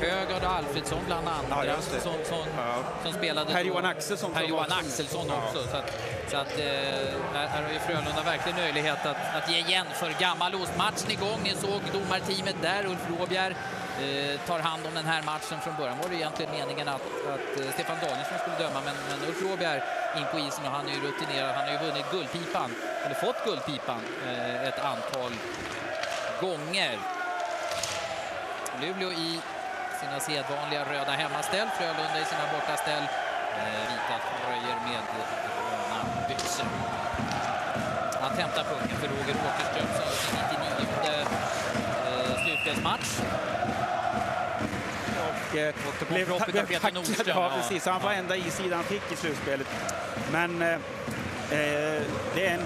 Högard och Alfredsson bland andra Ja, som, som, Ja. som spelade. Per-Johan då. Axelsson som Per-Johan var- Axelsson Ja. också. Så att, så att, eh, här, här har ju Frölunda verkligen möjlighet att, att ge igen för gammal ost. Matchen igång, ni såg domarteamet där. Ulf Råbjer eh, tar hand om den här matchen. Från början var det egentligen meningen att, att eh, Stefan Danielsson skulle döma, men, men Ulf Råbjer in på isen och han är ju rutinerad. Han har ju vunnit Guldpipan, eller fått Guldpipan eh, ett antal gånger. Luleå i sina sedvanliga röda hemmaställ, Frölunda i sina bortaställ. Eh, vita tröjor med gröna byxor. Att hämta pucken för Roger Åkerström som i sin 99 eh, slutspelsmatch. Och eh, blev, tacklad. Nordström, Ja, precis. Han var Ja. enda issida han fick i slutspelet. Men eh, det är en,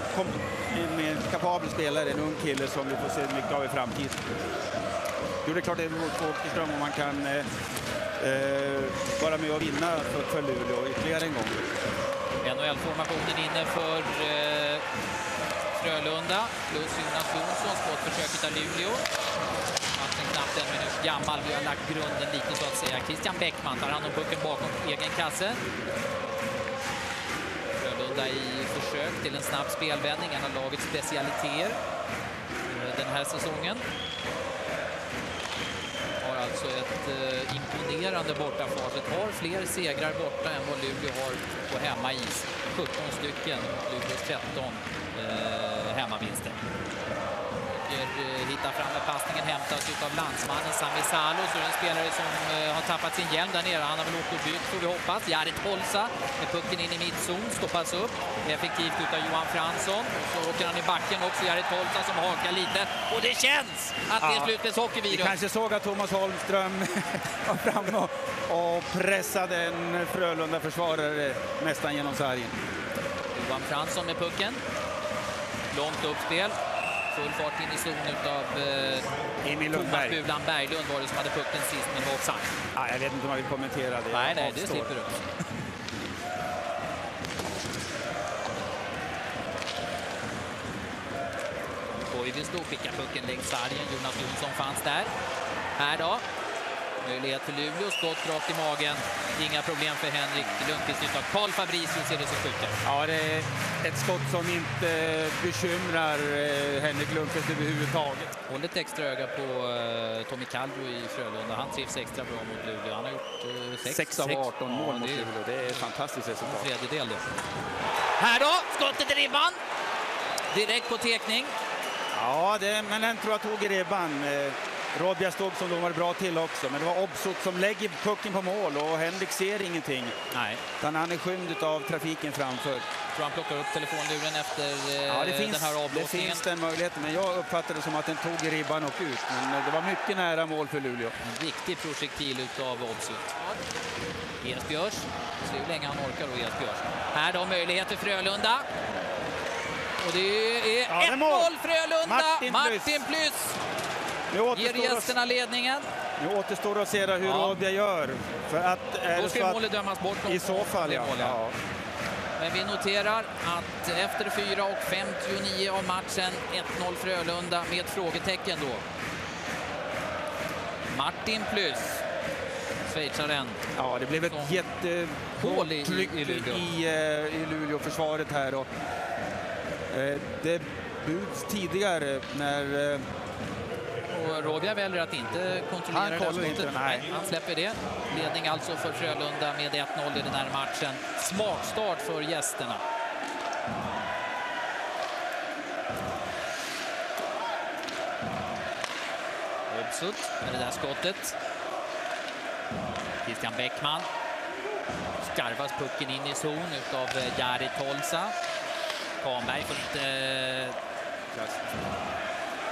en kapabel spelare, en ung kille som vi får se mycket av i framtiden. Jo, det är klart det är på Åkerström om man kan eh, eh, vara med och vinna för, för Luleå ytterligare en gång. NHL-formationen inne för eh, Frölunda plus Jonas Jonsson, skottförsöket av Luleå. Matchen knappt en minut gammal. Vi har lagt grunden lite så att säga. Christian Bäckman tar hand om pucken bakom egen kasse. Frölunda i försök till en snabb spelvändning, en av lagets specialiteter eh, den här säsongen. Eh, imponerande bortafaset. Har fler segrar borta än vad Luleå har på hemmais. 17 stycken, Luleås 13 eh, hemmavinster. Försöker eh, hitta fram med passningen, hämtas av landsmannen Sami Salo. Så är en spelare som eh, har tappat sin hjälm där nere. Han har väl åkt och bytt får vi hoppas. Jared Holsa med pucken in i mittzon, stoppas upp effektivt utav Johan Fransson. Och så åker han i backen också, Jared Holsa som hakar lite. Och det känns att det är Ja. slutspelshockey Vi vid kanske såg att Thomas Holmström var framme och, och pressade en Frölunda-försvarare nästan genom sargen. Johan Fransson med pucken. Långt uppspel. Full fart in i zon utav eh, Emil Thomas. Bulan Berglund var det som hade pucken sist, men var offside. Ja, jag vet inte om jag vill kommentera det. Nej, nej, det slipper du. Koivisto skickar pucken längs sargen. Jonas Jonsson fanns där. Här då. Möjlighet för Luleå. Skott rakt i magen. Inga problem för Henrik Lundqvist utav Karl Fabricius är det som skjuter. Ja, det är ett skott som inte bekymrar eh, Henrik Lundqvist överhuvudtaget. Håll ett extra öga på eh, Tommy Kallbro i Frölunda. Han trivs extra bra mot Luleå. Han har gjort uh, sex, 6 av 18 mål mot det är Luleå. Det är ett fantastiskt en resultat. tredjedel det. Här då, skottet i ribban. Direkt på tekning. Ja, det, men den tror jag tog i ribban. Eh, Robja stod som domare bra till också, men det var Obsot som lägger pucken på mål och Henrik ser ingenting. Nej, Utan han är skymd av trafiken framför. tror han plockar upp telefonluren efter eh, Ja, det finns, den här det avblåsningen. finns den möjligheten, men jag uppfattade det som att den tog i ribban och ut. Men eh, det var mycket nära mål för Luleå. En riktig projektil utav Odsut. Esbjörs. Se hur länge han orkar då, Esbjörs. Här då möjlighet för Frölunda. Och det är Ja, det är 1-0 mål. Frölunda! Martin. Martin Nu ger gästerna ledningen. nu återstår att se hur Ja. Robja gör. För att, är Då ska målet dömas bort. I så fall, ja. ja. Men vi noterar att efter 4 och 59 av matchen 1-0 Frölunda med ett frågetecken då. Martin Plyss, schweizaren. Ja, det blev ett Så. jättehårt Hål i- tryck i i, Luleå. i, eh, i Luleå-försvaret här. Och, eh, det buds tidigare när... Eh, Och Råbja väljer att inte kontrollera Han det kollar inte, skottet. nej. Han släpper det. Ledning alltså för Frölunda med 1-0 i den här matchen. Smart start för gästerna. Obsut med det där skottet. Christian Bäckman. Skarvas pucken in i zon utav eh, Jari Tolsa. Kahnberg får inte eh,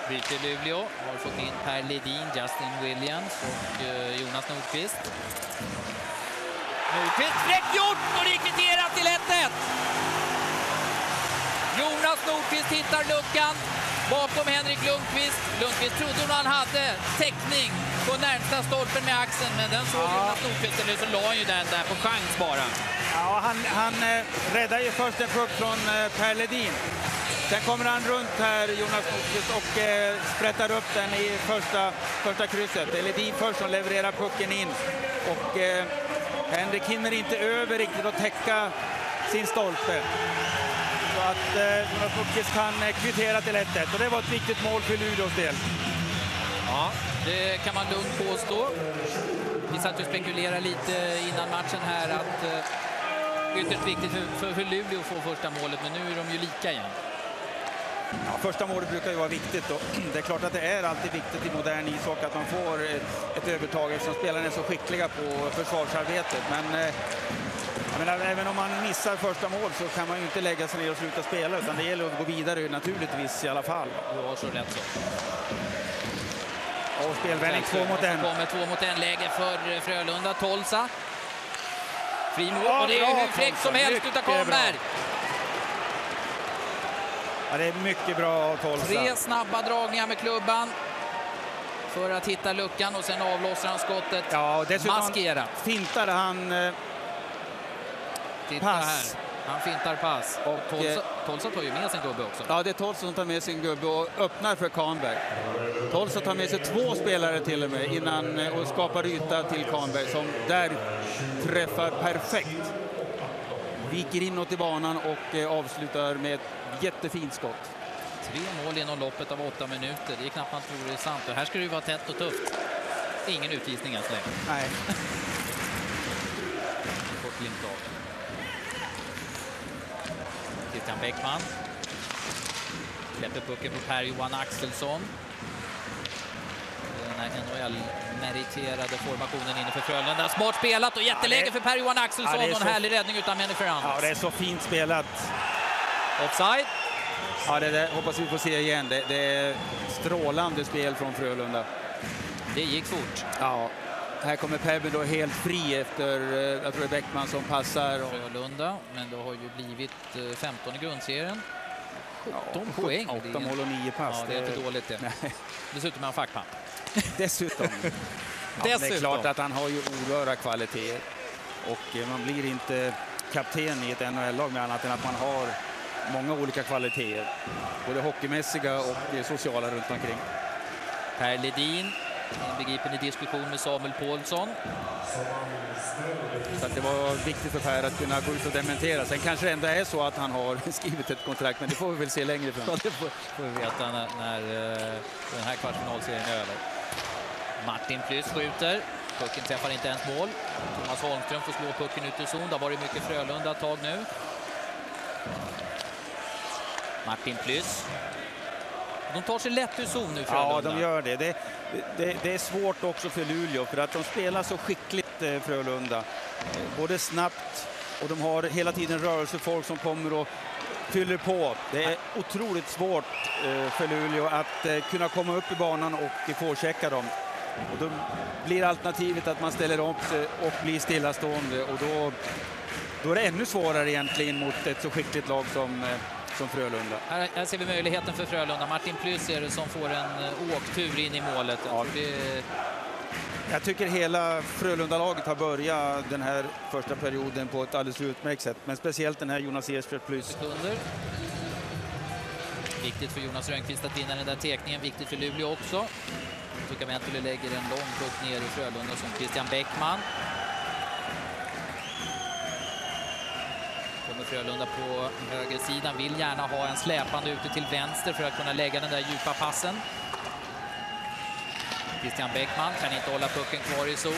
byter Luleå. Har fått in Per Ledin, Justin Williams och eh, Jonas Nordqvist. Nordqvist fräckt gjort och det är kvitterat till 1-1. Jonas Nordqvist hittar luckan bakom Henrik Lundqvist. Lundqvist trodde nog han hade täckning på närmsta stolpen med axeln, men den såg Ja. Jonas Nordqvist, eller så la han ju den där på chans bara. ja, han han eh, räddade ju först en puck från eh, Per Ledin. Sen kommer han runt här, Jonas Nordqvist, och eh, sprättar upp den i första, första krysset. Det är Ledin först som levererar pucken in. Och eh, Henrik hinner inte över riktigt att täcka sin stolpe. Så att eh, Jonas Nordqvist kan eh, kvittera till 1-1 och det var ett viktigt mål för Luleås del. Ja, det kan man lugnt påstå. Vi satt och spekulerade lite innan matchen här att eh, ytterst viktigt för, för, för Luleå att få första målet, men nu är de ju lika igen. Ja, första målet brukar ju vara viktigt. Och det är klart att det är alltid viktigt i modern ishockey att man får ett, ett övertag eftersom spelarna är så skickliga på försvarsarbetet. Men eh, menar, även om man missar första mål så kan man ju inte lägga sig ner och sluta spela utan det gäller att gå vidare naturligtvis i alla fall. Du har så rätt så. Och spelvändning två mot en. kommer två mot en läge för eh, Frölunda. Tolsa. Fri mål. Och det är hur fräckt som helst utav. Karlberg. Ja, det är mycket bra av Tolsa. Tre snabba dragningar med klubban för att hitta luckan och sen avlossar han skottet Ja, dessutom fintade han eh, Titta pass. här. Han fintar pass. Och, Tolsa, eh, Tolsa tar ju med sin gubbe också. Ja, det är Tolsa som tar med sin gubbe och öppnar för Kahnberg. Tolsa tar med sig två spelare till och med innan eh, och skapar yta till Kahnberg som där träffar perfekt. Viker inåt i banan och eh, avslutar med ett jättefint skott. Tre mål inom loppet av åtta minuter. Det är knappt man tror det är sant. Och här ska det ju vara tätt och tufft. Ingen utvisning än så länge. Nej. Kort glimt av. Christian Bäckman. Släpper pucken på Per-Johan Axelsson. Den här NHL-meriterade formationen inne för Frölunda. Smart spelat och jätteläge Ja, det- för Per-Johan Axelsson. Ja, och en så- härlig räddning utan Menny Ja, det är så fint spelat. Offside. Ja, det där hoppas vi får se igen. Det, det är strålande spel från Frölunda. Det gick fort. Ja. Här kommer Pebble då helt fri efter, eh, jag tror det är Bäckman som passar. Och, Frölunda, men det har ju blivit eh, 15 i grundserien. 17 Ja, poäng. Det är Åtta ingen- mål och nio pass. Ja, det är inte dåligt det. Nej, Dessutom är han fackpamp. Dessutom. Ja, Det är klart att han har ju oerhörda kvaliteter. Och eh, man blir inte kapten i ett NHL-lag med annat än att man har många olika kvaliteter. Både hockeymässiga och eh, sociala runt omkring. Per Ledin, inbegripen i diskussion med Samuel Paulsson. Så att det var viktigt för Per att kunna gå ut och dementera. Sen kanske det ändå är så att han har skrivit ett kontrakt, men det får vi väl se längre fram. Ja, det får, får vi veta när, när eh, den här kvartsfinalserien är över. Martin Plyss skjuter. Pucken träffar inte ens mål. Thomas Holmström får slå pucken ut ur zon. Det har varit mycket Frölunda ett tag nu. Martin Plyss. De tar sig lätt ur zon nu, Frölunda. Ja, de gör det. Det, det. det är svårt också för Luleå för att de spelar så skickligt, eh, Frölunda. Eh, Både snabbt och de har hela tiden rörelsefolk som kommer och fyller på. Det är otroligt svårt eh, för Luleå att eh, kunna komma upp i banan och forechecka dem. Och då blir alternativet att man ställer upp sig och blir stillastående och då, då är det ännu svårare egentligen mot ett så skickligt lag som, eh, som Frölunda. Här, här ser vi möjligheten för Frölunda. Martin Plyss är det som får en eh, åktur in i målet. Jag Ja. det, Jag tycker hela Frölunda-laget har börjat den här första perioden på ett alldeles utmärkt sätt. Men speciellt den här Jonas Ersfjord sekunder. Viktigt för Jonas Rönnqvist att vinna den där tekningen. Viktigt för Luleå också. Ventuli lägger en lång puck ner i Frölunda som Christian Bäckman. Kommer Frölunda på högersidan. Vill gärna ha en släpande ute till vänster för att kunna lägga den där djupa passen. Christian Bäckman kan inte hålla pucken kvar i zon.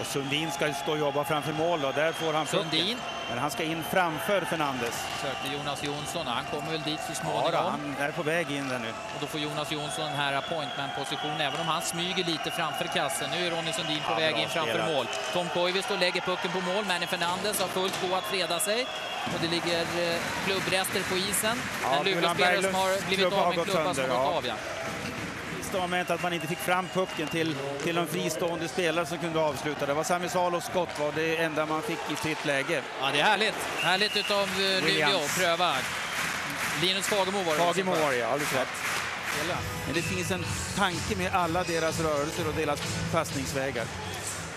Och Sundin ska stå och jobba framför mål och där får han pucken. Men han ska in framför Fernandes. sökte Jonas Jonsson han kommer väl dit så Ja, småningom. då, han är på väg in där nu. Och då får Jonas Jonsson den här appointment-position, även om han smyger lite framför kassen. Nu är Ronny Sundin på Ja, väg in framför spelat. mål. Tom Koivisto lägger pucken på mål. Manny Fernandes har fullt gå att freda sig. Och det ligger eh, klubbrester på isen. Ja, en Luleåspelare som har blivit av med en klubba som gått ja. av. Ja. Momentet att man inte fick fram pucken till, till en fristående spelare som kunde avsluta. Det var Sami Salos skott var det enda man fick i sitt läge. ja, det är härligt. Härligt utav eh, Luleå att pröva. Linus Fagemo var det Fagemo var det, ja, alldeles rätt. Men det finns en tanke med alla deras rörelser och deras passningsvägar.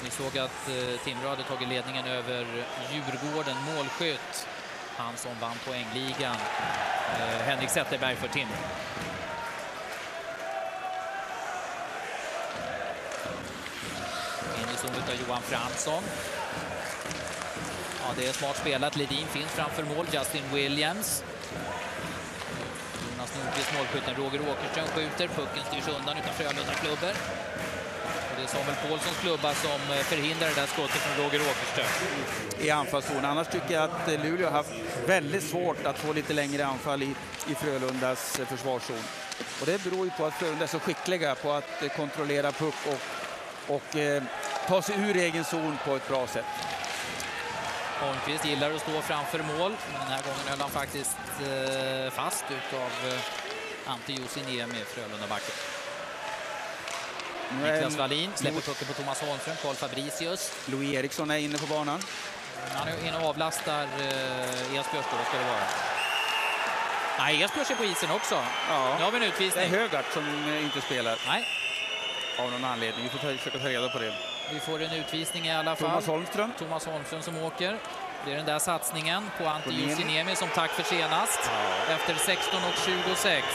Ni såg att eh, Timrå hade tagit ledningen över Djurgården. Målskytt Han som vann poängligan. Eh, Henrik Zetterberg för Timrå. In av Johan Fransson. Ja, det är smart spelat. Ledin finns framför mål. Justin Williams. Jonas Nordqvist, målskytten. Roger Åkerström skjuter. Pucken styrs undan utan Frölunda-klubbor. Det är Samuel Paulssons klubba som eh, förhindrar det där skottet från Roger Åkerström. I anfallszon. Annars tycker jag att eh, Luleå har haft väldigt svårt att få lite längre anfall i, i Frölundas eh, försvarszon. Och det beror ju på att Frölunda är så skickliga på att kontrollera puck och, och eh, ta sig ur egen zon på ett bra sätt. Holmqvist gillar att stå framför mål. Den här gången höll han faktiskt eh, fast utav eh, Ante Jusiniemi, Frölunda-backen. Niklas Wallin släpper pucken på Thomas Holmström, Karl Fabricius. Louis Eriksson är inne på banan. Han är inne och avlastar eh, Esbjörns då, ska det vara. Nej, Esbjörns är på isen också. Ja. Nu har vi en Det är utvisning. Högart som inte spelar Nej, av någon anledning. Vi får försöka ta reda på det. Vi får en utvisning i alla fall. Thomas Holmström. Thomas Holmström som åker. Det är den där satsningen på Niemi. Jusiniemi som tack för senast. Efter 16 och 26.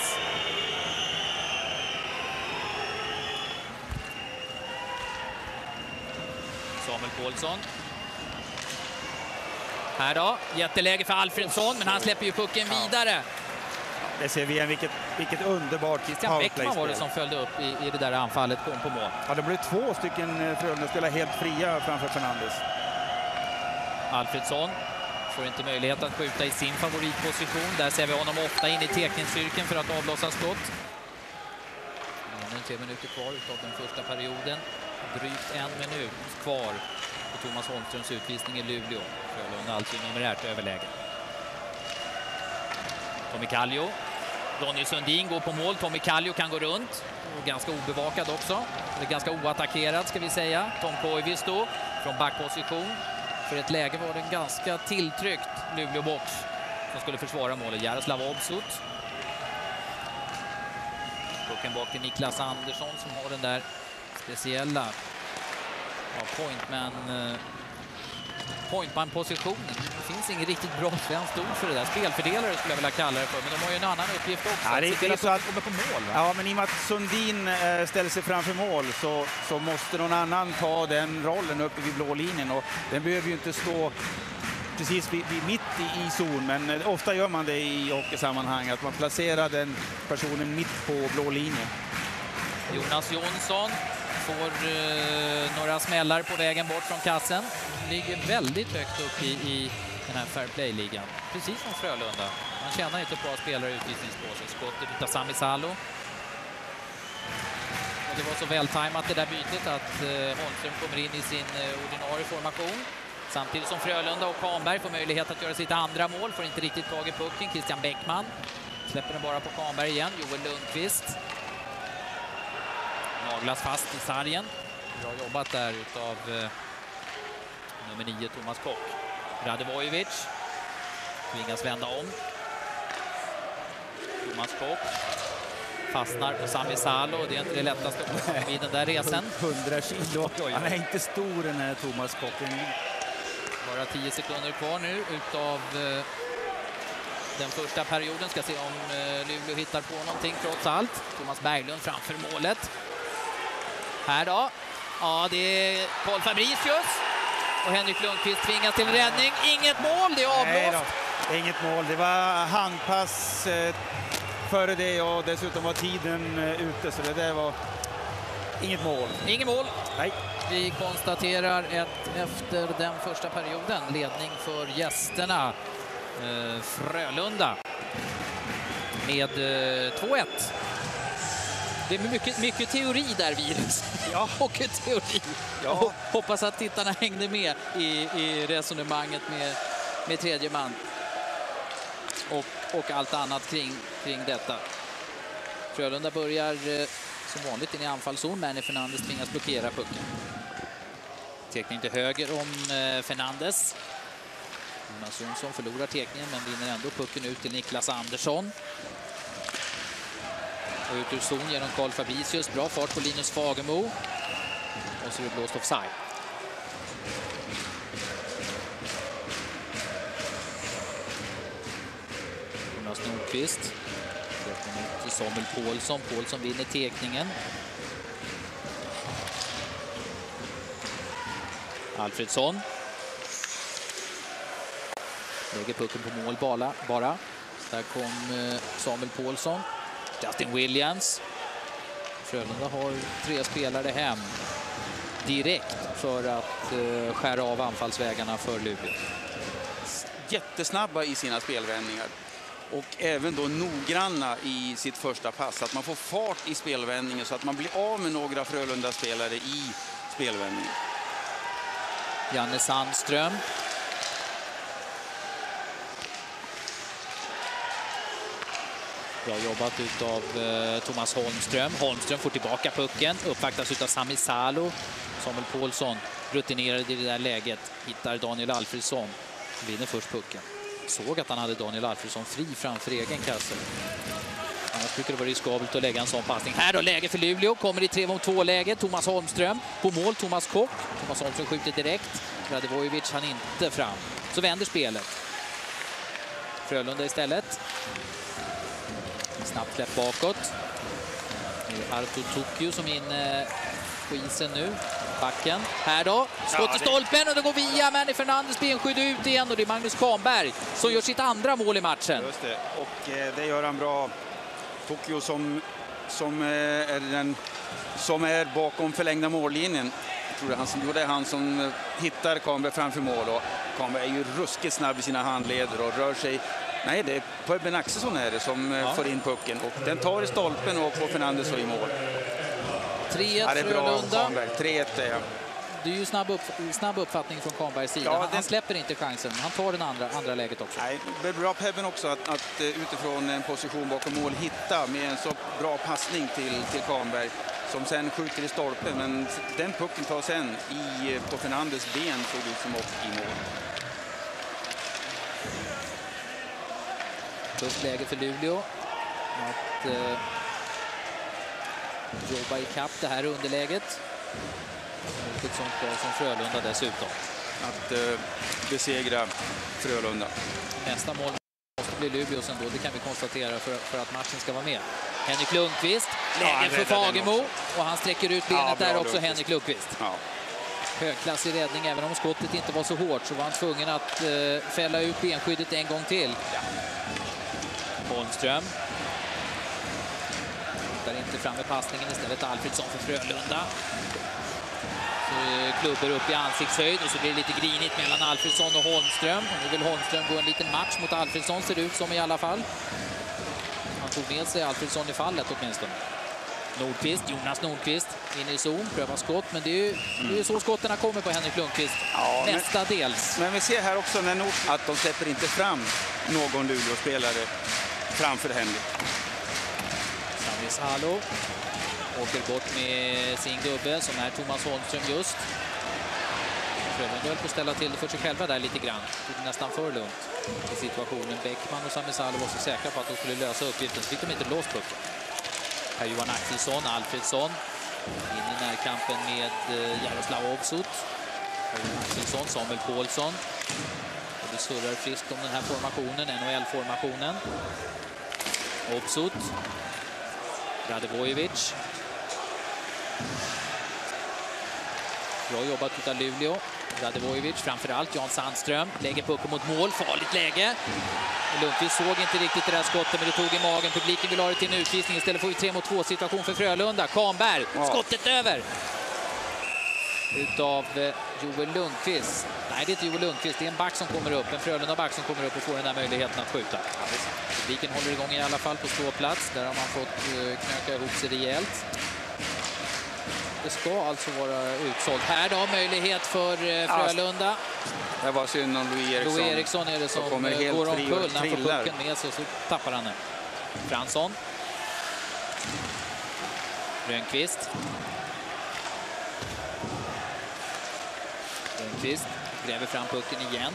Samuel Paulsson. Här då, jätteläge för Alfredsson, men han släpper ju pucken vidare. Det ser vi. Vilket, vilket underbart Christian Bäckman var det som följde upp i, i det där anfallet, kom på mål. Ja, det blev två stycken eh, Frölunda-spelare helt fria framför Fernandes. Alfredsson får inte möjlighet att skjuta i sin favoritposition. Där ser vi honom ofta in i tekningscirkeln för att avlossa skott. Nu är tre minuter kvar av den första perioden. Drygt en minut kvar på Thomas Holmströms utvisning i Luleå. Frölunda alltså numerärt överläge. Tommy Kallio. Ronny Sundin går på mål. Tommy Kallio kan gå runt. Ganska obevakad också. Eller ganska oattackerad ska vi säga. Tom Koivisto från backposition. För ett läge var det en ganska tilltryckt Luleå-box som skulle försvara målet. Jaroslav Obsut. Pucken bak till Niklas Andersson som har den där speciella ja, pointman eh, pointman-positionen. Det finns inget riktigt bra svenskt ord för det där. Spelfördelare skulle jag vilja kalla det för, men de har ju en annan uppgift också. Ja, det är att så de att- kommer på mål. Va? Ja, men i och med att Sundin eh, ställer sig framför mål så, så måste någon annan ta den rollen uppe vid blå linjen. Och den behöver ju inte stå precis vid, vid mitt i, i zon, men eh, ofta gör man det i hockeysammanhang, att man placerar den personen mitt på blå linjen. Jonas Jonsson får eh, några smällar på vägen bort från kassen. Ligger väldigt högt upp i, i den här fair play-ligan. Precis som Frölunda. Man tjänar inte på att spelare i utvisningsbåset. Skottet utav Sami Salo. Och det var så vältajmat det där bytet att eh, Holmström kommer in i sin eh, ordinarie formation. Samtidigt som Frölunda och Kahnberg får möjlighet att göra sitt andra mål. Får inte riktigt tag i pucken. Christian Bäckman släpper den bara på Kahnberg igen. Joel Lundqvist naglas fast i sargen. Bra jobbat där utav eh, nummer nio, Thomas Kock. Radovojevic tvingas vända om. Thomas Kock fastnar på Sami Salo. Det är inte det lättaste vid den där resan. 100 kilo. Han är inte stor den här Thomas Kocken. Bara 10 sekunder kvar nu utav eh, den första perioden. Ska se om eh, Luleå hittar på någonting trots allt. Thomas Berglund framför målet. Här då. Ja, det är Paul Fabricius. Och Henrik Lundqvist tvingas till räddning. Inget mål, det är Nej då, avblåst. inget mål. Det var handpass eh, före det och dessutom var tiden eh, ute, så det där var inget mål. Inget mål. Nej. Vi konstaterar ett efter den första perioden ledning för gästerna eh, Frölunda med eh, 2-1. Det är mycket, mycket teori där, Virus. Ja. Hockeyteori. Ja. Och Hoppas att tittarna hängde med i, i resonemanget med, med tredje man och, och allt annat kring, kring detta. Frölunda börjar eh, som vanligt in i anfallszon. Mani Fernandes tvingas blockera pucken. Tekning till höger om eh, Fernandes. Jonas Jonsson förlorar tekningen men vinner ändå pucken ut till Niklas Andersson. Och ut ur zon genom Karl Fabricius. Bra fart på Linus Fagemo. Och så är det blåst offside. Jonas Nordqvist. Samuel Paulsson. Paulsson vinner tekningen. Alfredsson. Lägger pucken på mål bara. bara. Där kom eh, Samuel Paulsson. Justin Williams. Frölunda har tre spelare hem direkt för att eh, skära av anfallsvägarna för Luleå. Jättesnabba i sina spelvändningar och även då noggranna i sitt första pass. Att man får fart i spelvändningen så att man blir av med några Frölunda-spelare i spelvändningen. Janne Sandström. Bra jobbat av eh, Thomas Holmström. Holmström får tillbaka pucken, uppvaktas av Sami Salo. Samuel Paulsson, rutinerad i det där läget, hittar Daniel Alfredsson. Vinner först pucken. Såg att han hade Daniel Alfredsson fri framför egen kasse. Annars brukar det vara riskabelt att lägga en sån passning. Här då läge för Luleå, kommer i 3 mot 2-läge. Thomas Holmström på mål, Thomas Kock. Thomas Holmström skjuter direkt. Radivojevic han inte fram. Så vänder spelet. Frölunda istället. Snabbt släpp bakåt. Arto Tokyo som är inne på isen nu. Backen. Här då. Skott i stolpen och det går via Manny Fernandes benskydd ut igen och det är Magnus Kahnberg som gör sitt andra mål i matchen. Just det, och eh, det gör han bra. Tokyo som, som, eh, är den, som är bakom förlängda mållinjen. Jag tror det är han som, det är han som eh, hittar Kahnberg framför mål. Och Kahnberg är ju ruskigt snabb i sina handleder och rör sig Nej, det är Pöbben Axelsson är det som ja. får in pucken. Och den tar i stolpen och får Fernandes i mål. 3-1 ja, Frölunda. 3-1 är det är ju snabb, upp, snabb uppfattning från Kahnbergs sida. Ja, han, han, släpper inte chansen. Han tar den andra, andra läget också. Nej, det är bra Pebben också att, att eh, utifrån en position bakom mål hitta med en så bra passning till, till Kahnberg som sen skjuter i stolpen. Men den pucken tar sen i, eh, på Fernandes ben såg ut som och i mål. Tufft läge för Luleå. Att eh, jobba ikapp det här underläget. Mot ett sånt lag som Frölunda dessutom. Att eh, besegra Frölunda. Nästa mål måste bli Luleås ändå, det kan vi konstatera för, för att matchen ska vara med. Henrik Lundqvist, läge ja, för Fagemo och han sträcker ut benet ja, där också, Lundqvist. Henrik Lundqvist. Ja. Högklassig räddning, även om skottet inte var så hårt så var han tvungen att eh, fälla ut benskyddet en gång till. Ja. Holmström. Hittar inte fram med passningen istället Alfredsson för Frölunda. Så klubbar upp i ansiktshöjd och så blir det lite grinigt mellan Alfredsson och Holmström. Nu vill Holmström gå en liten match mot Alfredsson ser det ut som i alla fall. Han tog med sig Alfredsson i fallet åtminstone. Nordqvist, Jonas Nordqvist in i zon, prövar skott, men det är ju, det är så skotten kommer på Henrik Lundqvist. Ja, Mestadels. Men, men vi ser här också när Nord, att de släpper inte fram någon Luleå-spelare framför Henry. Sami Salo åker bort med sin gubbe som är Thomas Holmström just. Frölunda höll på att ställa till det för sig själva där lite grann. Det nästan för lugnt i situationen. Bäckman och Sami Salo var så säkra på att de skulle lösa uppgiften så fick de inte låst pucken. Här Johan Axelsson, Alfredsson in i närkampen med eh, Jaroslav Ovsut. Axelsson, Samuel Paulsson. Det surrar friskt om den här formationen, NHL-formationen. Obsut. Radivojevic. Bra jobbat av Luleå. Radivojevic, framförallt Jan Sandström, lägger pucken mot mål, farligt läge. Lundqvist såg inte riktigt det där skottet, men det tog i magen. Publiken vill ha det till en utvisning. Istället får vi 3 mot 2 situation för Frölunda. Kahnberg, skottet över! Utav eh, Joel Lundqvist. Nej, det är inte Joel Lundqvist. Det är en back som kommer upp. En Frölunda-back som kommer upp och får den där möjligheten att skjuta. Publiken håller igång i alla fall på ståplats. Där har man fått eh, knöka ihop sig rejält. Det ska alltså vara utsålt. Här då, möjlighet för eh, Frölunda. Det var synd om Louis Eriksson. Louis Eriksson är det som går omkull när han får pucken med sig så tappar han den. Fransson. Rönnqvist. Rönnqvist gräver fram pucken igen.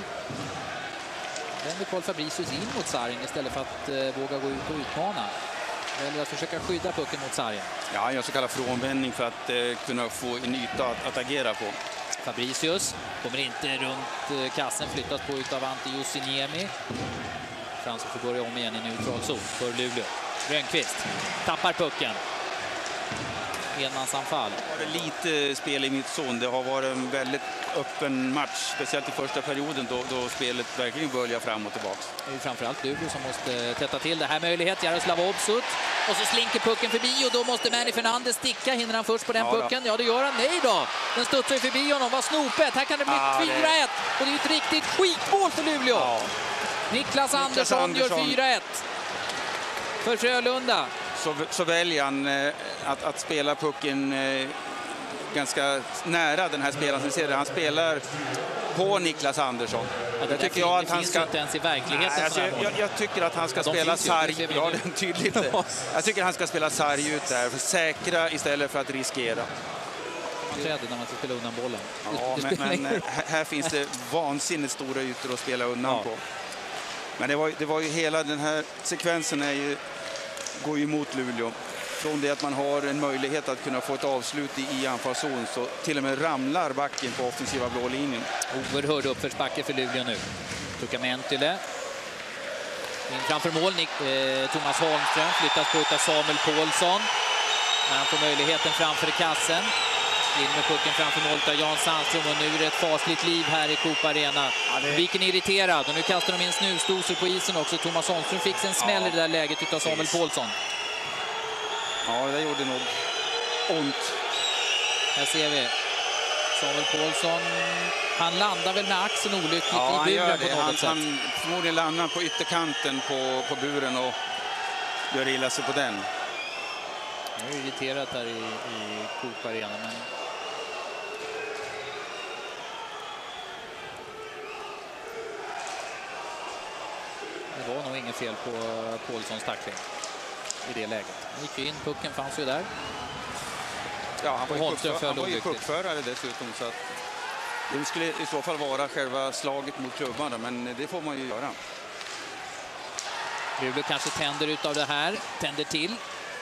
Vänder Karl Fabricius in mot Sarring istället för att eh, våga gå ut och utmana. Väljer att försöka skydda pucken mot Sargen. Ja, gör så kallad frånvändning för att eh, kunna få en yta att, att agera på. Fabricius kommer inte runt eh, kassen, flyttas på av Ante Jussiniemi. Fransson får börja om igen i neutral zon för Luleå. Rönnqvist tappar pucken. Enmansanfall. Det var lite spel i mittzon. Det har varit en väldigt öppen match, speciellt i första perioden då, då spelet verkligen böljar fram och tillbaka. Det är framförallt Luleå som måste tätta till det här möjlighet. Jaroslav Obsut. Och så slinker pucken förbi och då måste Manny Fernandez sticka. Hinner han först på den Ja, pucken? Ja, det gör han. Nej då! Den studsar förbi honom. Vad snopet! Här kan det bli Ja, 4-1. det- Och det är ett riktigt skitmål för Luleå. Ja. Niklas Andersson, Andersson. gör 4-1 för Frölunda. Så, så väljer han eh, att, att spela pucken eh, ganska nära den här spelaren. som ser det. Han spelar på Niklas Andersson. Ja, det tycker jag att han ska... inte ens i verkligheten. Nej, alltså, jag, jag, tycker att han ska De spela sarg. Ja, tydligt. Jag tycker han ska spela sarg ut där, för säkra istället för att riskera. Man träder när man ska spela undan bollen. Ja, men, men eh, här- finns det vansinnigt stora ytor att spela undan Ja. på. Men det var, det var ju hela den här sekvensen är ju, går ju emot Luleå. Från det att man har en möjlighet att kunna få ett avslut i, anfallszon så till och med ramlar backen på offensiva blå linjen. Oerhörd uppförsbacke för Luleå nu. Tuka Mentyle. In framför mål. Nick, eh, Thomas Holmström flyttas på av Samuel Paulsson. När han får möjligheten framför kassen. In med pucken framför målet av Jan Sandström och nu är det ett fasligt liv här i Coop Arena. det- Viken är irriterad och nu kastar de in snusdosor på isen också. Thomas Holmström fick en smäll Ja, i det där läget utav Samuel. Paulsson. Ja, det gjorde nog ont. Här ser vi Samuel Paulsson. Han landar väl med axeln olyckligt Ja, i han buren gör på det. något Han, sätt. han förmodligen landar på ytterkanten på, på buren och gör illa sig på den. Jag är irriterat här i, i Coop Arena, men... Det var nog inget fel på Paulssons tackling i det läget. Han gick ju in, pucken fanns ju där. Ja, han var ju, puckför, han var ju puckförare dessutom. Så att det skulle i så fall vara själva slaget mot klubban, men det får man ju göra. Luleå kanske tänder ut av det här, tänder till.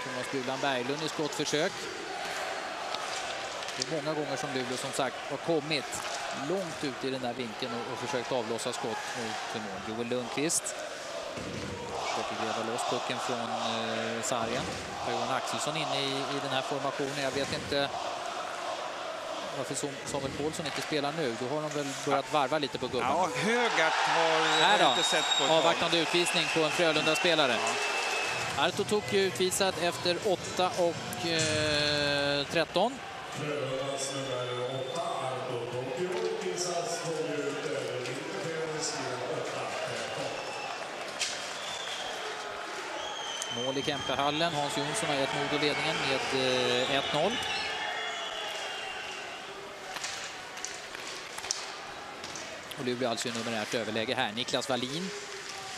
Thomas Bulan Berglund i skottförsök. Det är många gånger som Luleå som sagt har kommit långt ut i den där vinkeln och, och försökt avlossa skott mot. Joel Lundqvist försöker gräva loss pucken från eh, sargen. Per-Johan Axelsson inne i, i den här formationen. Jag vet inte varför Som- Samuel Paulsson inte spelar nu. Då har de väl börjat varva lite på gubbarna. Ja, Högart har jag inte sett på ett tag. avvaktande utvisning på en Frölunda-spelare. Arto Tok utvisad efter 8 och eh, 13. Mål i Kempehallen. Hans Jonsson har gett Modo ledningen med eh, 1-0. Och Luleå alltså i numerärt överläge här. Niklas Wallin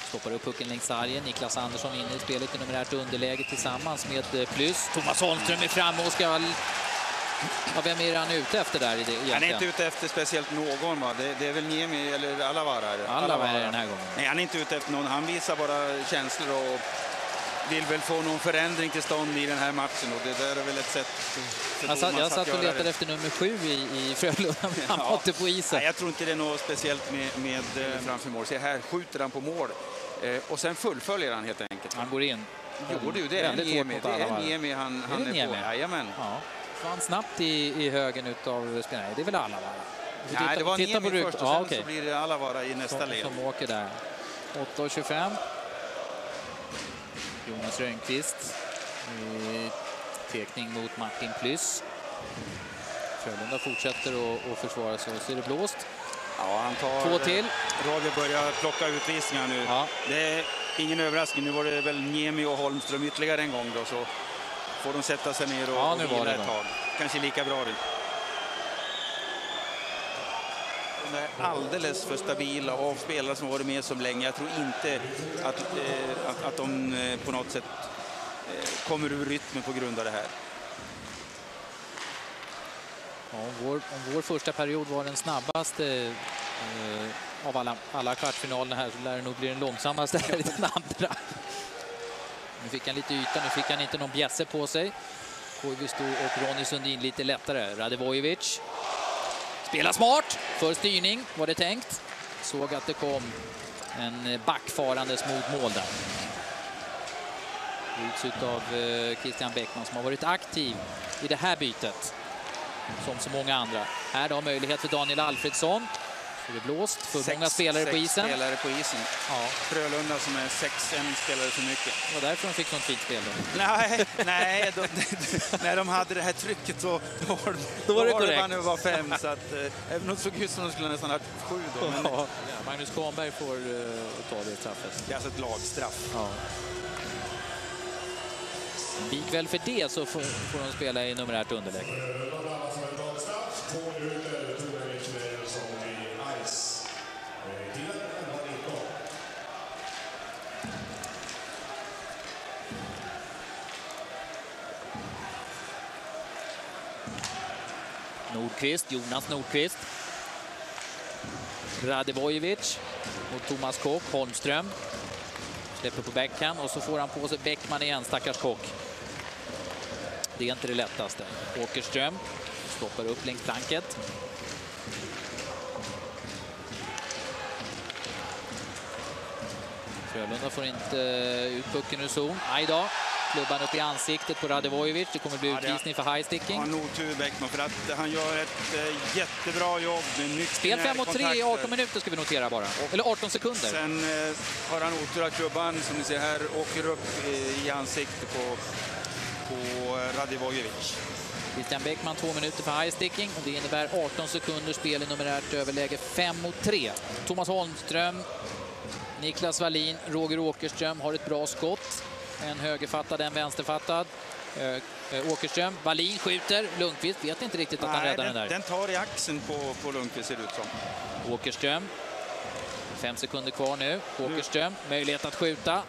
stoppar upp pucken längs sargen. Niklas Andersson inne i spelet i numerärt underläge tillsammans med eh, Plus. Thomas Holmström är framme och ska... Ja, vem är han ute efter där egentligen? Han är inte ute efter speciellt någon. Va? Det, det är väl Niemi eller Alavara. det den här gången. Nej, han är inte ute efter någon. Han visar bara känslor och vill väl få någon förändring till stånd i den här matchen. Och det där är väl ett sätt för Jag satt, jag att satt och letade det. efter nummer sju i, i Frölunda, men han Ja. var inte på isen. Nej, jag tror inte det är något speciellt med, med eh, framför mål. Se här skjuter han på mål eh, och sen fullföljer han helt enkelt. Han går in. Jo, du, det är Niemi. mot Det är. Niemi han, han det är, på. Jajamän. Ja. Försvann snabbt i, i högen utav spelarna. Nej, det är väl alla va? Nej, det var titta Niemi först och ja, sen okej. så blir det Alavara i nästa som, led. som åker där. 8.25. Jonas Rönnqvist. Tekning mot Martin Plyss. Frölunda fortsätter att- försvara sig och så är det blåst. Ja, han tar... Två till. Roger börjar plocka utvisningar nu. Ja. Det är ingen överraskning. Nu var det väl Niemi och Holmström ytterligare en gång då, så får de sätta sig ner och, Ja, och vila det ett tag. Kanske lika bra det. De är alldeles för stabila och spelare som varit med så länge. Jag tror inte att, eh, att, att de eh, på något sätt eh, kommer ur rytmen på grund av det här. Ja, om, vår, om vår första period var den snabbaste eh, av alla, alla kvartsfinalerna här så lär det nog bli den långsammaste här i den andra. Nu fick han lite yta, nu fick han inte någon bjässe på sig. Koivisto och Ronny Sundin lite lättare. Radivojevic spelar smart, för styrning var det tänkt. Såg att det kom En backfarandes mot mål där. Bryts av eh, Christian Bäckman som har varit aktiv i det här bytet. Som så många andra. Här då möjlighet för Daniel Alfredsson. Så det blåst för Sex- många spelare på isen. spelare på isen. Ja, Frölunda som är sex, en spelare för mycket. det var därför de fick sånt fint spel då. Nej, nej de, när de hade det här trycket så då var, Då var det korrekt. bara nu var fem. Så att, eh, även om det såg ut som de skulle nästan ha haft sju då. Men Ja, Magnus Kahnberg får eh, ta det straffet. det är alltså ett lagstraff. Ja. Likväl för det så får, får de spela i numerärt underläge. Nordqvist, Jonas Nordqvist. Radivojevic mot Thomas Kock, Holmström. Släpper på backhand och så får han på sig Bäckman igen, stackars Kock. Det är inte det lättaste. Åkerström stoppar upp längs planket. Frölunda får inte ut pucken ur zon. Aj då. Klubban upp i ansiktet på Radivojevic. Det kommer bli utvisning för high sticking. Han har Bäckman för att han gör ett eh, jättebra jobb Spel 5 mot 3 i 18 närkontakter. minuter ska vi notera bara. Eller 18 sekunder. Sen eh, har han otur att klubban, som ni ser här, åker upp i ansiktet på, på eh, Radivojevic. Christian Bäckman två minuter för high sticking och det innebär 18 sekunder spel i numerärt överläge 5 mot 3. Thomas Holmström, Niklas Wallin, Roger Åkerström har ett bra skott. En högerfattad, en vänsterfattad. Ö- Ö- Åkerström, Wallin skjuter, Lundqvist vet inte riktigt att han räddar den den, där. den tar i axeln på, på Lundqvist ser det ut som. Åkerström. Fem sekunder kvar nu. Åkerström, möjlighet att skjuta.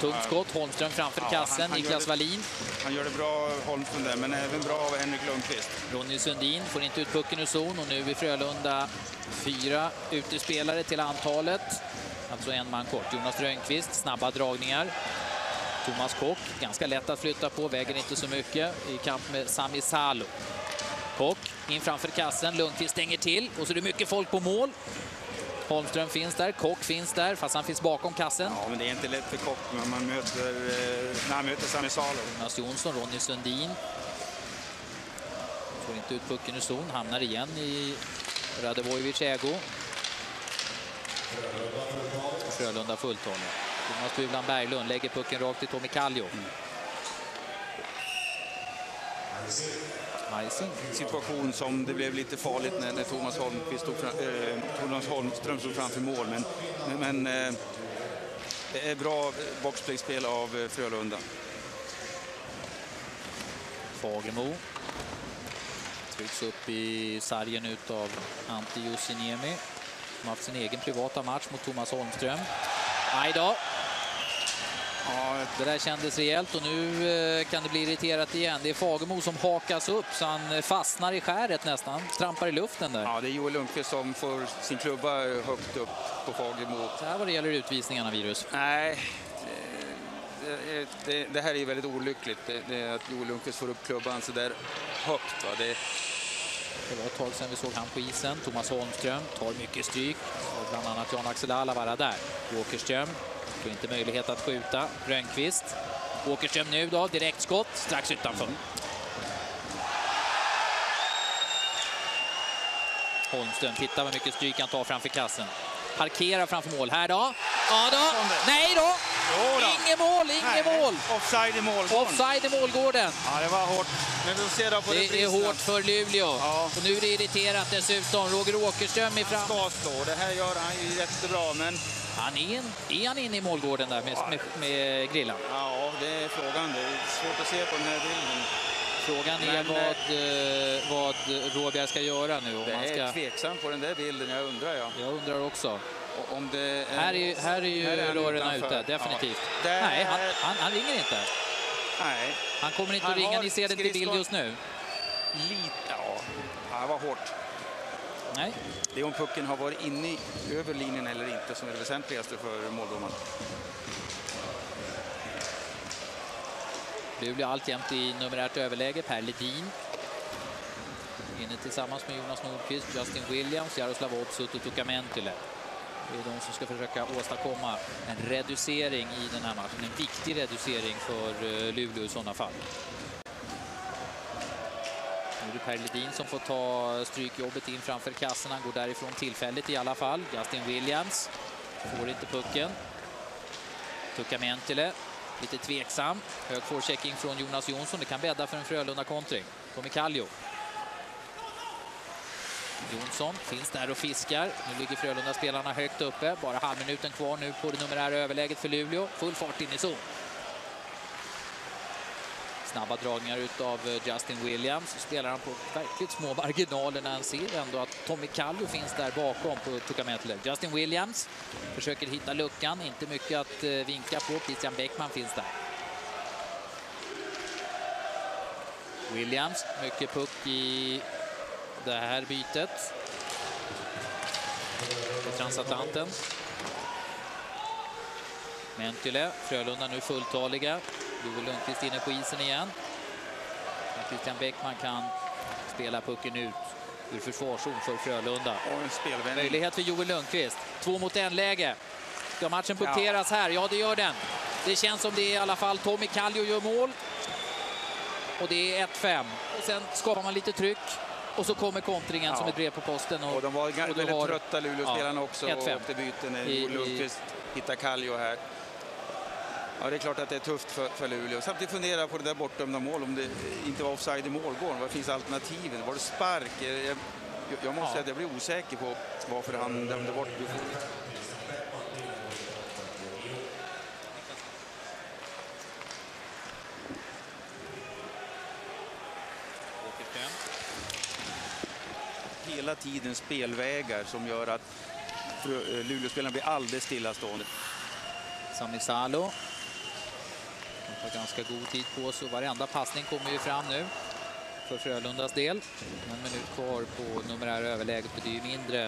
Tungt skott, Holmström framför Ja, kassen, han- han Niklas det- Wallin. Han gör det bra, Holmström där, men även bra av Henrik Lundqvist. Ronny Sundin får inte ut pucken ur zon och nu är Frölunda fyra utespelare till antalet. Alltså en man kort. Jonas Rönnqvist, snabba dragningar. Thomas Kock, ganska lätt att flytta på, väger inte så mycket i kamp med Sami Salo. Kock in framför kassen, Lundqvist stänger till och så är det mycket folk på mål. Holmström finns där, Kock finns där, fast han finns bakom kassen. Ja, men det är inte lätt för Kock när man möter, eh, när han möter Sami Salo. Jonas Jonsson, Ronny Sundin. Får inte ut pucken ur zon, hamnar igen i Radovojevic ägo. Frölunda fulltalig. Thomas Bulan Berglund lägger pucken rakt till Tommy Kallio. Icing. situation som det blev lite farligt när, när Thomas, Holmqvist stod fram, eh, Thomas Holmström stod framför mål. Men, men eh, det är bra boxplayspel av eh, Frölunda. Fagermo. Trycks upp i sargen utav Antti Jussiniemi. Som haft sin egen privata match mot Thomas Holmström. Aj då, Ja, Det där kändes rejält och nu eh, kan det bli irriterat igen. Det är Fagermo som hakas upp så han eh, fastnar i skäret nästan. Trampar i luften där. ja, det är Joel Lundqvist som får sin klubba högt upp på Fagermo. Så här vad det gäller utvisningarna, Virus. Nej, det, det, det här är väldigt olyckligt. Det, att Joel Lundqvist får upp klubban så där högt. Va? Det, Det var ett tag sedan vi såg han på isen. Thomas Holmström tar mycket stryk. Bland annat Jan-Axel Alavara där. Åkerström får inte möjlighet att skjuta. Rönnqvist. Åkerström nu då, direktskott strax utanför. Holmström, titta vad mycket stryk han tar framför kassen. Parkerar framför mål. Här då. Ja då. Nej då. Inget mål, inget mål. Offside i målgården. Offside i målgården. Ja, det var hårt. Men vi får se då på Det är reprisen. hårt för Luleå. Ja. Och nu är det irriterat dessutom. Roger Åkerström är fram. Ska slå. Det här gör han ju jättebra, men Han är, en, är han inne i målgården där med, med, med grillan? ja, det är frågan. Det är svårt att se på den här bilden. Frågan är Men, vad, eh, vad Råbjerg ska göra nu. Om Det han är ska, tveksam på den där bilden, jag undrar ja. jag undrar också. Om det är... Här är, ju- här är ju Här är utanför. ute, definitivt. Ja. Där- Nej, han, han, han ringer inte. Nej, Han kommer inte Han att ringa, ni ser det inte i bild just nu. lite... Ja, ja det var hårt. Nej, Det är om pucken har varit inne i, över linjen eller inte som är det väsentligaste för måldomaren. Luleå alltjämt i numerärt överläge. Per Ledin. Inne tillsammans med Jonas Nordqvist, Justin Williams, Jaroslav Otsut och Tuka Mentile. Det är de som ska försöka åstadkomma en reducering i den här matchen. En viktig reducering för eh, Luleå i sådana fall. Nu är det Per Ledin som får ta strykjobbet in framför kassen. Han går därifrån tillfälligt i alla fall. Justin Williams får inte pucken. Tucka Mentile, lite tveksam. Hög forechecking från Jonas Jonsson. Det kan bädda för en Frölunda-kontring. Tommy Kallio. Jonsson finns där och fiskar. Nu ligger Frölunda-spelarna högt uppe. Bara halvminuten kvar nu på det numerära överläget för Luleå. Full fart in i zon. Snabba dragningar av eh, Justin Williams. Spelar han på verkligt små marginaler när han ser ändå att Tommy Kallio finns där bakom på Tukametele. Justin Williams försöker hitta luckan. Inte mycket att eh, vinka på. Christian Bäckman finns där. Williams, mycket puck i det här bytet. På transatlanten. Mentyle, Frölunda nu fulltaliga. Joel Lundqvist inne på isen igen. Christian Bäckman kan spela pucken ut ur försvarszon för Frölunda. Möjlighet för Joel Lundqvist. Två mot en läge. Ska matchen punkteras här? Ja, det gör den. Det känns som det är i alla fall Tommy Kallio gör mål. Och det är 1-5. Och sen skapar man lite tryck. Och så kommer kontringen ja. som ett brev på posten. Och, och de var och väldigt har, trötta, Luleåspelarna ja, också, och åkte byten Joel Lundqvist hittar Kallio här. Ja, det är klart att det är tufft för, för Luleå. Samtidigt funderar jag på det där bortdömda mål, om det inte var offside i målgården. Vad finns alternativen? Var det spark? Jag, jag måste ja. säga att jag blir osäker på varför han dömde bort Hela tiden spelvägar som gör att Luleåspelarna blir alldeles stillastående. Sami Salo har ganska god tid på sig. Varenda passning kommer ju fram nu för Frölundas del. En minut kvar på numerära överläget det är ju mindre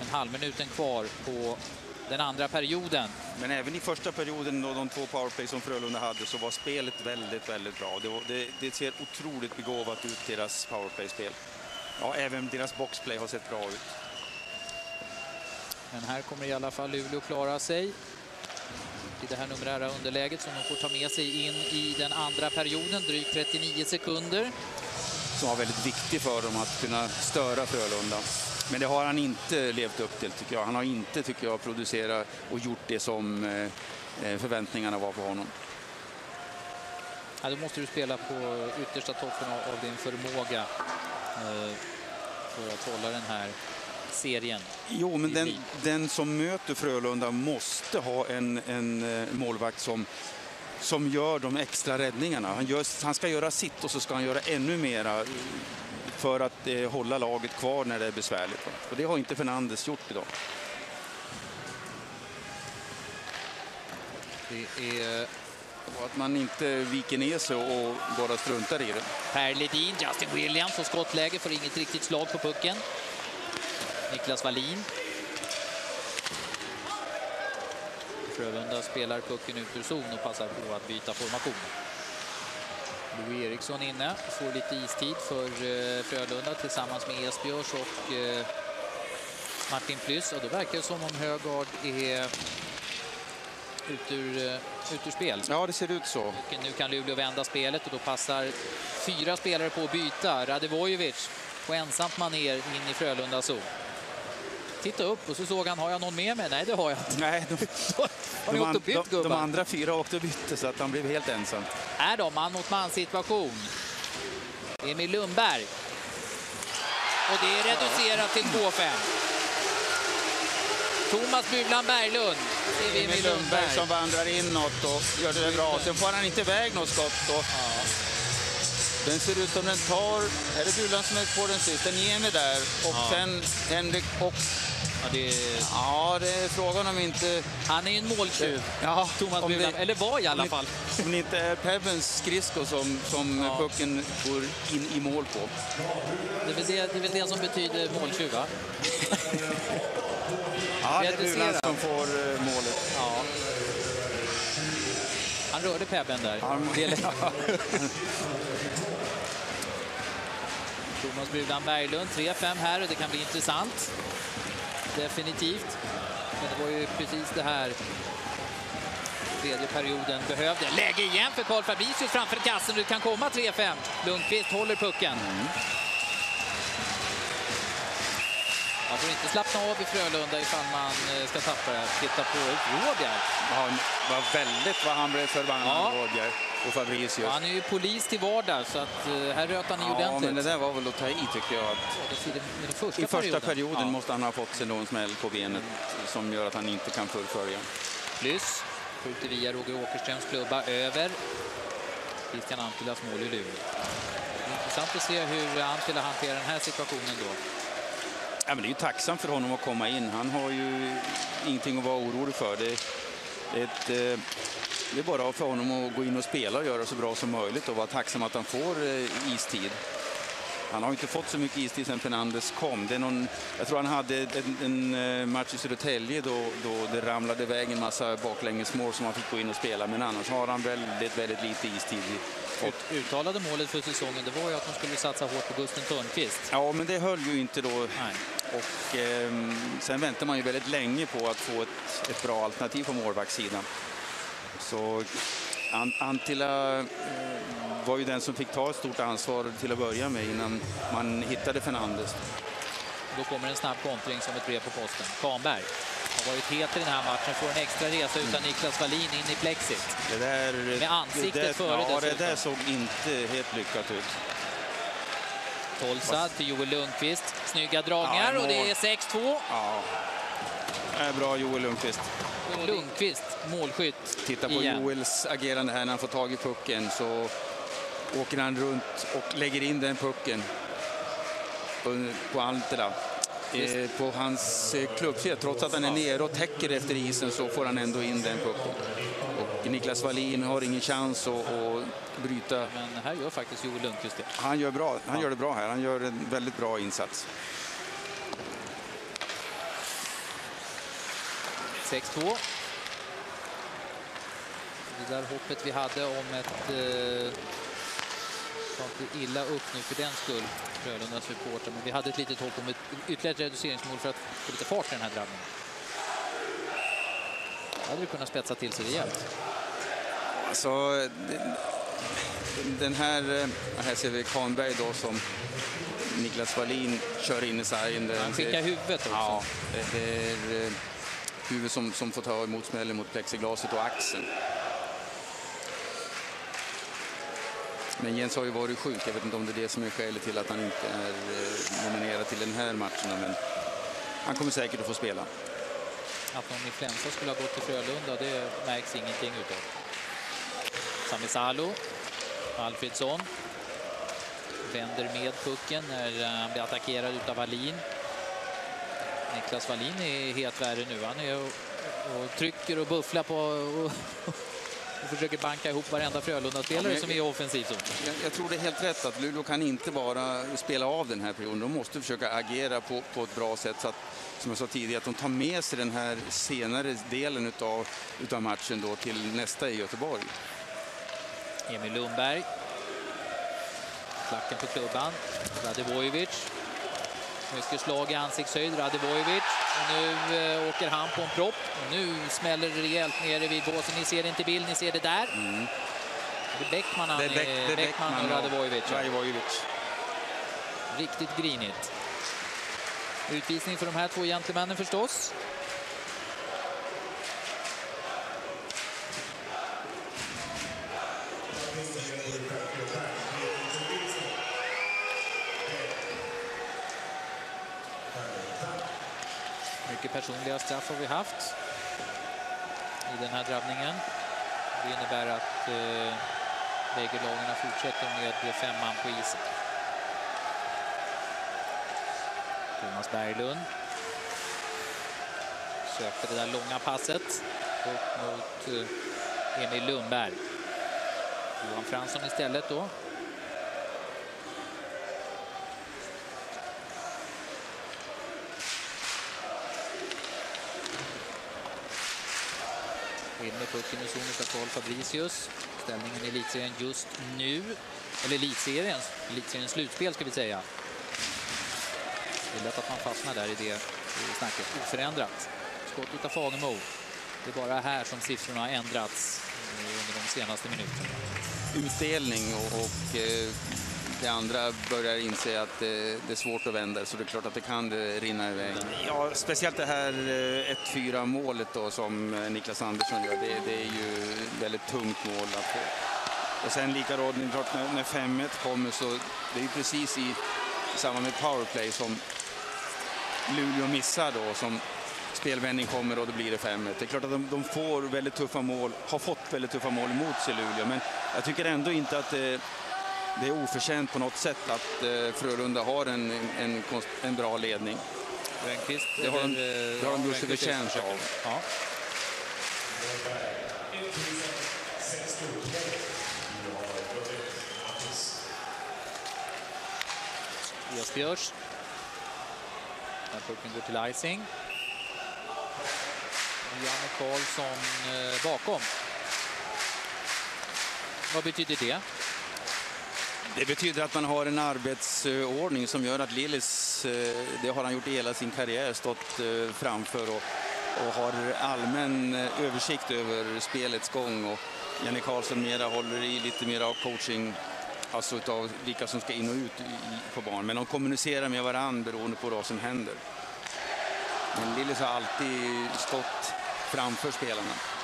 än halvminuten kvar på den andra perioden. Men även i första perioden och de två powerplay som Frölunda hade så var spelet väldigt, väldigt bra. Det, var, det, det ser otroligt begåvat ut, deras powerplay-spel. Ja, även deras boxplay har sett bra ut. Men här kommer i alla fall Luleå klara sig i det här numerära underläget som de får ta med sig in i den andra perioden, drygt 39 sekunder. Som var väldigt viktig för dem att kunna störa Frölunda. Men det har han inte levt upp till tycker jag. Han har inte, tycker jag, producerat och gjort det som eh, förväntningarna var på honom. Ja, då måste du spela på yttersta toppen av din förmåga eh, för att hålla den här serien. Jo, men den, den, som möter Frölunda måste ha en, en eh, målvakt som, som gör de extra räddningarna. Han, gör, han ska göra sitt och så ska han göra ännu mera för att eh, hålla laget kvar när det är besvärligt. Och det har inte Fernandes gjort idag. Det är... Och att man inte viker ner sig och bara struntar i det. Per Ledin, Justin Williams och skottläge får inget riktigt slag på pucken. Niklas Wallin. Frölunda spelar pucken ut ur zon och passar på att byta formation. Louis Eriksson inne, får lite istid för eh, Frölunda tillsammans med Esbjörs och eh, Martin Plyss. Och det verkar som om Högard är ut ur, eh, ut ur spel. Ja, det ser ut så. Och nu kan Luleå vända spelet och då passar fyra spelare på att byta. Radevojevic på ensamt maner in i Frölunda zon titta upp och så såg han, har jag någon med mig? Nej, det har jag inte. Nej, de, har åkt och bytt, de, de andra fyra åkte och bytte så att han blev helt ensam. Är då man mot man situation. Emil Lundberg. Och det är reducerat till 2-5. Thomas Buglan Berglund. Det är Emil Lundberg som vandrar inåt och gör det bra. Sen får han inte iväg något skott. Och... Ja. Den ser ut som den tar... Är det Bulan som är på den sist? Den ger mig där. Och ja. sen Henrik och... Ja det, är... ja, det är frågan om inte... Han är en måltjuv, ja, Thomas Bulan. Eller var i alla fall. Om det inte är Pevens skridsko som, som ja. pucken går in i mål på. Det är väl det, det, är väl det som betyder måltjuv, va? ja, det är Bulan som får uh, målet. Ja. Han rörde Pebben där. Han... Thomas Bulan Berglund, 3-5 här och det kan bli intressant. Definitivt. Men det var ju precis det här tredje perioden behövde. Läge igen för Karl Fabricius framför kassen. Du kan komma 3-5. Lundqvist håller pucken. Mm. Man får inte slappna av i Frölunda ifall man eh, ska tappa det. Titta på Råbjer. Ja, var väldigt vad han blev förbannad, ja. Råbjer och Fabricius. Ja, han är ju polis till vardags, så att, uh, här röt han ja, ordentligt. men det där var väl att ta i, tycker jag. I första, I första perioden, perioden ja. måste han ha fått sig någon smäll på benet som gör att han inte kan fullfölja. Plus, skjuter via Roger Åkerströms klubba över Christian Antilas mål i Luleå. Intressant att se hur Antila hanterar den här situationen då. Ja, men det är ju tacksamt för honom att komma in. Han har ju ingenting att vara orolig för. Det, det, ett, eh, det är bara för honom att gå in och spela och göra så bra som möjligt och vara tacksam att han får eh, istid. Han har inte fått så mycket istid sen Fernandes kom. Det är någon, jag tror han hade en, en eh, match i Södertälje då, då det ramlade iväg en massa baklängesmål som han fick gå in och spela. Men annars har han väldigt, väldigt lite istid fått. Uttalade målet för säsongen det var ju att de skulle satsa hårt på Gusten Törnqvist. Ja, men det höll ju inte då. Nej. Och, eh, sen väntar man ju väldigt länge på att få ett, ett bra alternativ på målvaktssidan. Så Antila eh, var ju den som fick ta ett stort ansvar till att börja med innan man hittade Fernandes. Då kommer en snabb kontring som ett brev på posten. Kahnberg har varit het i den här matchen, får en extra resa utan mm. Niklas Wallin in i plexit. Det där, Med ansiktet det där, före Ja, dessutom. det där såg inte helt lyckat ut. Tolsa till Joel Lundqvist. Snygga dragningar ja, och det är 6-2. Ja. Det är bra Joel Lundqvist. Lundqvist, målskytt. Titta på igen. Joels agerande här när han får tag i pucken så åker han runt och lägger in den pucken på Antela. Eh, på hans eh, klubbsida. Trots att han är nere och täcker efter isen så får han ändå in den pucken. Och Niklas Wallin har ingen chans att, att bryta. Men här gör faktiskt Joel Lundqvist det. Han gör, bra. Han ja. gör det bra här. Han gör en väldigt bra insats. 6-2. Det där hoppet vi hade om ett... Eh, inte illa upp nu för den skull, Frölundas supportrar. Men vi hade ett litet hopp om ett ytterligare ett reduceringsmål för att få lite fart i den här drabbningen. Då hade det kunnat spetsa till sig rejält. Alltså, den här, eh, här ser vi Kahnberg då som Niklas Wallin kör in i sargen. Han skickar huvudet också. Ja, det är Huvud som, som får ta emot smällen mot plexiglaset och axeln. Men Jens har ju varit sjuk. Jag vet inte om det är det som är skälet till att han inte är eh, nominerad till den här matchen. Men han kommer säkert att få spela. Att någon influensa skulle ha gått till Frölunda, det märks ingenting utav. Sami Salo, Alfredsson. Vänder med pucken när eh, han blir attackerad utav Wallin. Niklas Wallin är helt värre nu. Han är och, och trycker och bufflar på och, och försöker banka ihop varenda Frölunda-spelare ja, som är offensiv. Jag, jag, tror det är helt rätt att Luleå kan inte bara spela av den här perioden. De måste försöka agera på, på ett bra sätt så att, som jag sa tidigare, att de tar med sig den här senare delen utav, utav matchen då till nästa i Göteborg. Emil Lundberg. Klacken på klubban. Radivojevic mycket slag i ansiktshöjd, Radivojevic. Och nu eh, åker han på en propp. Och nu smäller det rejält nere vid båsen. Ni ser inte bild, ni ser det där. Mm. Det är Bäckman, det är Beck, det är Bäckman och Radivojevic. Radivojevic. Riktigt grinigt. Utvisning för de här två gentlemännen förstås. mycket personliga straff har vi haft i den här drabbningen. Det innebär att eh, bägge lagen fortsätter med fem man på isen. Thomas Berglund sökte det där långa passet upp mot eh, Emil Lundberg. Johan Fransson istället då In med pucken i zonen av Carl Fabricius. Ställningen i elitserien just nu, eller elitseriens, elitseriens slutspel ska vi säga. Det är lätt att man fastnar där i det eh, snacket. Oförändrat. skott utav Fagemo. Det är bara här som siffrorna har ändrats eh, under de senaste minuterna. Utdelning och, och eh, det andra börjar inse att det, det, är svårt att vända så det är klart att det kan rinna iväg. Ja, speciellt det här eh, 1-4-målet då som eh, Niklas Andersson gör, det, det är ju ett väldigt tungt mål att få. Och sen likadant när, när 5-1 kommer så det är ju precis i samband med powerplay som Luleå missar då som spelvändning kommer och då blir det 5-1. Det är klart att de, de, får väldigt tuffa mål, har fått väldigt tuffa mål emot sig Luleå, men jag tycker ändå inte att det, det är oförtjänt på något sätt att eh, Frölunda har en, en, en bra ledning. Rönnqvist, det har de, det har de gjort sig förtjänt av. Ja. Elias Björs. Där pucken går till icing. Janne Karlsson eh, bakom. Vad betyder det? Det betyder att man har en arbetsordning som gör att Lillis, eh, det har han gjort i hela sin karriär, stått eh, framför och, och har allmän eh, översikt över spelets gång. Och Jenny Karlsson mera håller i lite mer av coaching, alltså av vilka som ska in och ut på barn. Men de kommunicerar med varandra beroende på vad som händer. Men Lillis har alltid stått framför spelarna.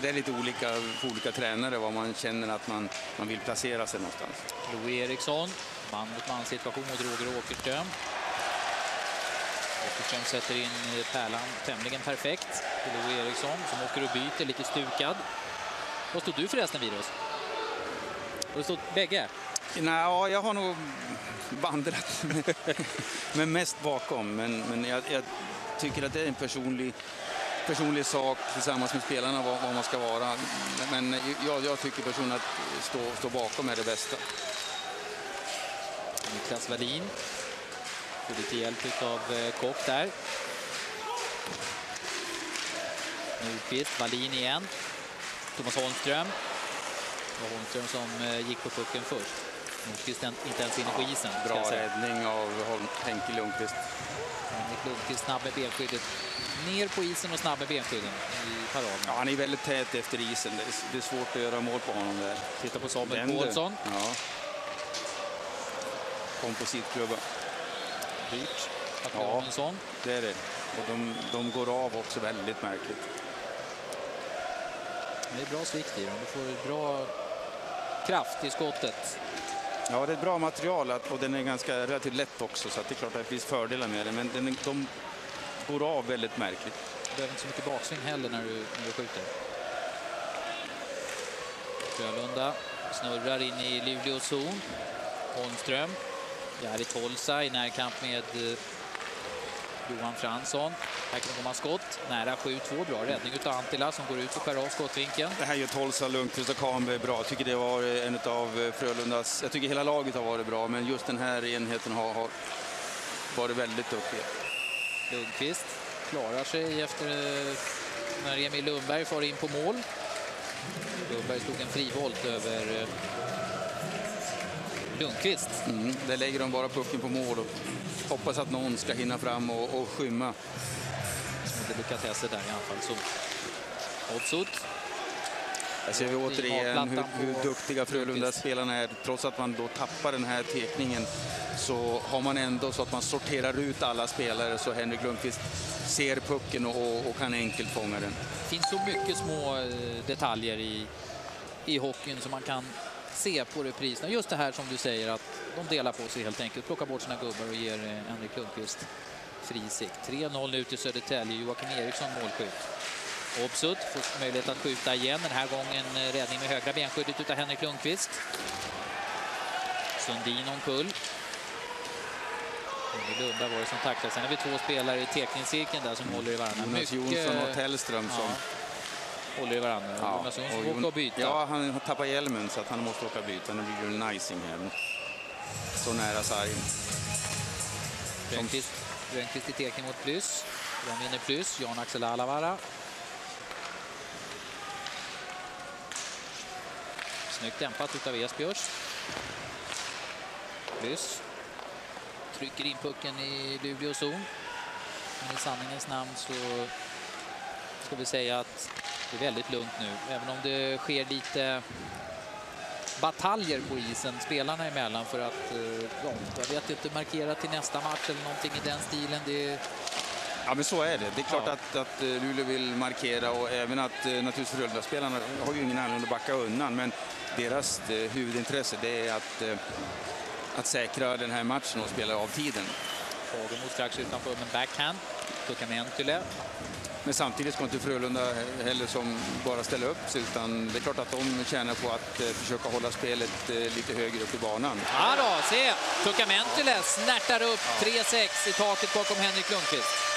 Det är lite olika för olika tränare var man känner att man, man vill placera sig någonstans. Louis Eriksson, man mot man situation mot Roger Åkerström. Åkerström sätter in pärlan tämligen perfekt till Louis Eriksson som åker och byter, lite stukad. Vad stod du förresten, Virus? Har du stått bägge? Nej, jag har nog vandrat, men mest bakom. Men, men jag, jag tycker att det är en personlig, personlig sak tillsammans med spelarna vad, vad man ska vara. Men jag, jag tycker personligen att stå, stå bakom är det bästa. Niklas Wallin får lite hjälp av eh, Kock där. Nordqvist, Wallin igen. Thomas Holmström. Det var Holmström som eh, gick på pucken först. Nordqvist inte ens inne på isen. Bra räddning av Henke Lundqvist. Henrik Lundqvist snabb med benskyddet. Ner på isen och snabb med benskydden i paraden. Ja, han är väldigt tät efter isen. Det är, svårt att göra mål på honom där. Titta på Samuel Paulsson. Ja. Kompositklubba. Dyrt att ja, en sån. det är det. Och de, de går av också väldigt märkligt. Det är bra svikt i dem. Du får bra kraft i skottet. Ja, det är ett bra material och den är ganska relativt lätt också så det är klart att det finns fördelar med det. Men den, de går av väldigt märkligt. Du behöver inte så mycket baksving heller när du, när du skjuter. Frölunda snurrar in i Luleås zon. Holmström. Jari Tolsa i närkamp med eh, Johan Fransson. Här kan komma skott. Nära 7-2. Bra räddning av Antila som går ut och skär av skottvinkeln. Det här gör Tolsa, Lundqvist och Kahnberg bra. Jag tycker det var en av eh, Frölundas... Jag tycker hela laget har varit bra, men just den här enheten har, har varit väldigt duktig. Lundqvist klarar sig efter eh, när Emil Lundberg får in på mål. Lundberg slog en frivolt över eh, Lundqvist. Mm, där lägger de bara pucken på mål och hoppas att någon ska hinna fram och, och skymma. Delikatesser där i anfallszon. Odsut. Där ser vi återigen hur, hur duktiga Frölunda-spelarna är. Trots att man då tappar den här tekningen så har man ändå så att man sorterar ut alla spelare så Henrik Lundqvist ser pucken och, och kan enkelt fånga den. Det finns så mycket små eh, detaljer i, i hockeyn som man kan se på repriserna. Just det här som du säger att de delar på sig helt enkelt, plockar bort sina gubbar och ger eh, Henrik Lundqvist fri sikt. 3-0 nu till Södertälje, Joakim Eriksson målskytt. Obsut får möjlighet att skjuta igen, den här gången eh, räddning med högra benskyddet av Henrik Lundqvist. Sundin omkull. Lundberg var det som tacklade. Sen har vi två spelare i tekningscirkeln där som mm. håller i varandra. Jonas Jonsson och Tellström som ja håller i varandra. Ja. Jonas Jonsson får åka och byta. Ja, han har tappat hjälmen så att han måste åka och byta. Nu blir det en icing här. Så nära sargen. Rönnqvist i tekning mot plus. Den vinner plus. Jan-Axel Alavara. Snyggt dämpat av Esbjörs. Plus. Trycker in pucken i Luleås zon. Men i sanningens namn så ska vi säga att det är väldigt lugnt nu. Även om det sker lite bataljer på isen spelarna emellan för att, eh, ja, jag vet inte, markera till nästa match eller någonting i den stilen. Det Ja, men så är det. Det är klart Ja. att, att eh, Luleå vill markera och även att eh, naturligtvis Frölunda-spelarna har ju ingen anledning att backa undan. Men deras eh, huvudintresse det är att, eh, att säkra den här matchen och spela av tiden. Fagemo strax utanför med backhand. Tucka Mentyle. Men samtidigt ska inte Frölunda heller som bara ställa upp sig utan det är klart att de tjänar på att eh, försöka hålla spelet lite högre upp i banan. Ja då, se! Tucka Mentyle snärtar upp 3-6 i taket bakom Henrik Lundqvist.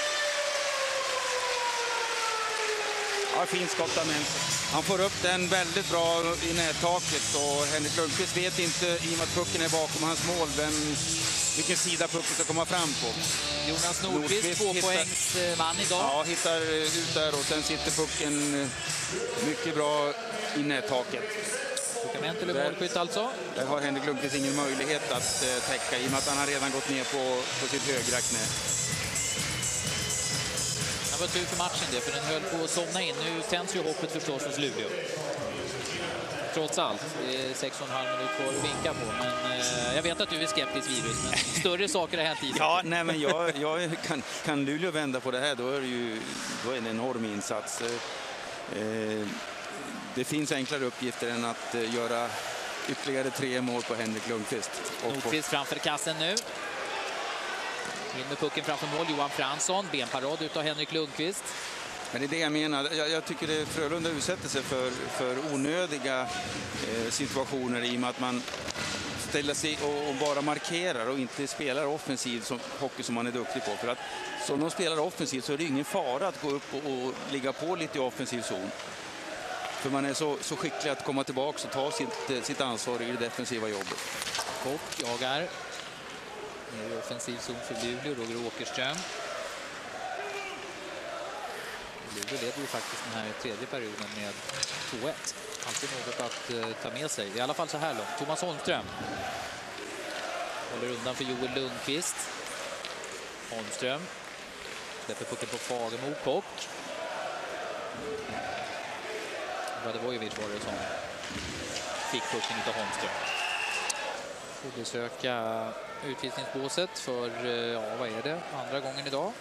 Ja, fint skott av. Han får upp den väldigt bra i nättaket och Henrik Lundqvist vet inte, i och med att pucken är bakom hans mål, vem, vilken sida pucken ska komma fram på. Jonas Nordqvist, Nordqvist två hittar- poängs eh, man idag. Ja, hittar ut där och sen sitter pucken eh, mycket bra i nättaket. Målskytt alltså. Där har Henrik Lundqvist ingen möjlighet att eh, täcka i och med att han har redan gått ner på, på sitt högra knä. Det var tur för matchen det, för den höll på att somna in. Nu tänds ju hoppet förstås hos Luleå. Trots allt. Det är 6,5 minuter kvar att vinka på. Men eh, jag vet att du är skeptisk, Virus, men större saker har hänt i Ja, nej, men jag, jag, kan, kan Luleå vända på det här, då är det ju då är det en enorm insats. Eh, det finns enklare uppgifter än att eh, göra ytterligare tre mål på Henrik Lundqvist. Nordqvist framför kassen nu. In med pucken framför mål, Johan Fransson. Benparad utav Henrik Lundqvist. men det är det jag menar. Jag, jag tycker det Frölunda utsätter sig för, för onödiga eh, situationer i och med att man ställer sig och, och bara markerar och inte spelar offensiv som, hockey som man är duktig på. För att som de spelar offensivt så är det ingen fara att gå upp och, och ligga på lite i offensiv zon. För man är så, så skicklig att komma tillbaka och ta sitt, sitt ansvar i det defensiva jobbet. Kock jagar. Ner i offensiv zon för Luleå, Roger Åkerström. Luleå leder ju faktiskt den här tredje perioden med 2-1. Alltid något att eh, ta med sig, i alla fall så här långt. Thomas Holmström håller undan för Joel Lundqvist. Holmström släpper pucken på Fagemo, Kock. Radivojevic var det som fick pucken av Holmström. Besöka utvisningsbåset för, eh, ja vad är det, andra gången idag?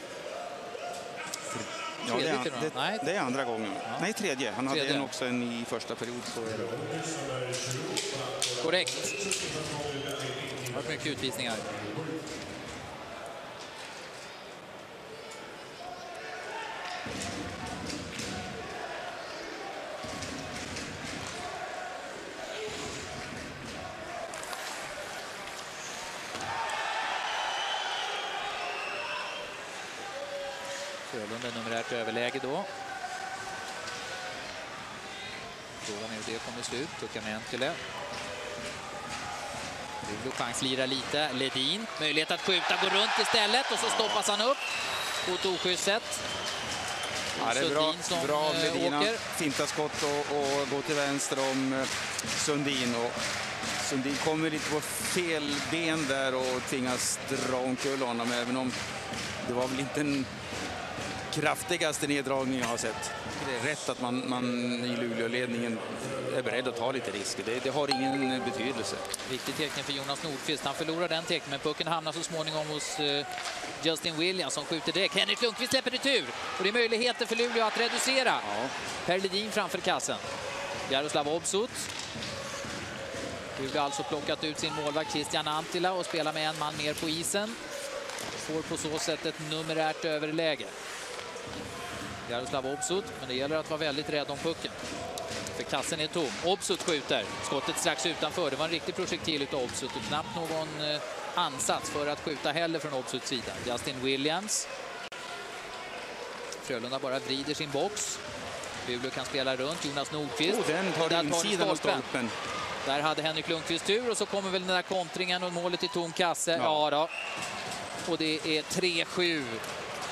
Ja, det, är, det. Nej. det är andra gången. Nej, tredje. Han hade Tredje. en också en i första period. Så är det. Korrekt. Det har varit mycket utvisningar. Frölunda numerärt överläge då. Frågan är hur det kommer se ut. Tucka Mentile. Luleå chans lira lite. Ledin. Möjlighet att skjuta, går runt istället och så stoppas han upp på ett oschysst sätt. Ja, det är bra, som bra av eh, Ledin. Åker. Fintar skott och, och går till vänster om eh, Sundin. Och Sundin kommer lite på fel ben där och tvingas dra omkull honom, även om det var väl inte den kraftigaste neddragningen jag har sett. Det är rätt att man, man i Luleå-ledningen är beredd att ta lite risker. Det, det har ingen betydelse. Viktig teckning för Jonas Nordqvist. Han förlorar den teckningen, men pucken hamnar så småningom hos eh, Justin Williams som skjuter direkt. Henrik Lundqvist släpper retur och det är möjligheter för Luleå att reducera. Ja. Per Ledin framför kassen. Jaroslav Obsut. Luleå har alltså plockat ut sin målvakt Christian Antila och spelar med en man mer på isen. Får på så sätt ett numerärt överläge. Jaroslav Obsut, men det gäller att vara väldigt rädd om pucken. För kassen är tom. Obsut skjuter. Skottet strax utanför. Det var en riktig projektil utav Obsut och knappt någon eh, ansats för att skjuta heller från Obsuts sida. Justin Williams. Frölunda bara vrider sin box. Luleå kan spela runt. Jonas Nordqvist. Och den tar Där insidan av stolpen. Där hade Henrik Lundqvist tur och så kommer väl den där kontringen och målet i tom kasse. Ja. Ja. då. Och det är 3-7.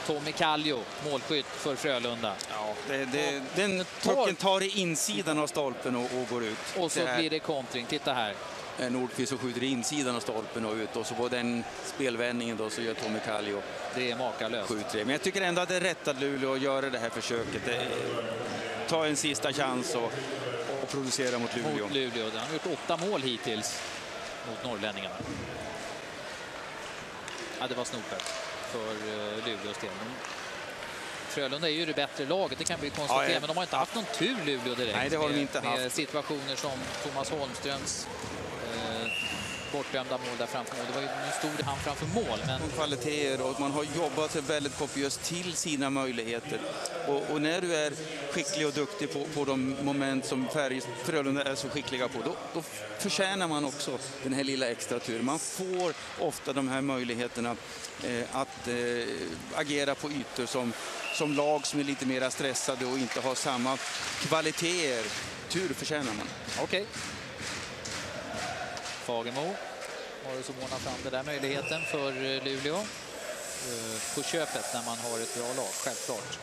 Tommy Kallio, målskytt för Frölunda. Ja, det, det, den pucken tar i insidan av stolpen och, och går ut. Och så Det blir det kontring. Titta här. eh, Nordqvist och skjuter insidan av stolpen och ut och så på den spelvändningen då så gör Tommy Kallio Det är makalöst. 7-3. Men jag tycker ändå att det är rätt att Luleå gör det här försöket. Ta en sista chans och, och producera mot Luleå. Mot Luleå. Han har gjort åtta mål hittills mot norrlänningarna. Ja, det var snopet för uh, Luleås del. Frölunda är ju det bättre laget, det kan vi konstatera, ja, ja. men de har inte haft någon tur Luleå direkt. Nej, det har de inte med, haft. Situationer som Thomas Holmströms eh, bortdömda mål där framför mål. Det var ju, nu stod han framför mål. Men... Kvaliteter och man har jobbat sig väldigt kopiöst till sina möjligheter. Och, och, när du är skicklig och duktig på, på de moment som Frölunda är så skickliga på, då, då förtjänar man också den här lilla extra turen. Man får ofta de här möjligheterna eh, att eh, agera på ytor som, som lag som är lite mer stressade och inte har samma kvaliteter. Tur förtjänar man. Okej. Okay. Fagemo har så som fram den där möjligheten för eh, Luleå. Eh, på köpet när man har ett bra lag, självklart.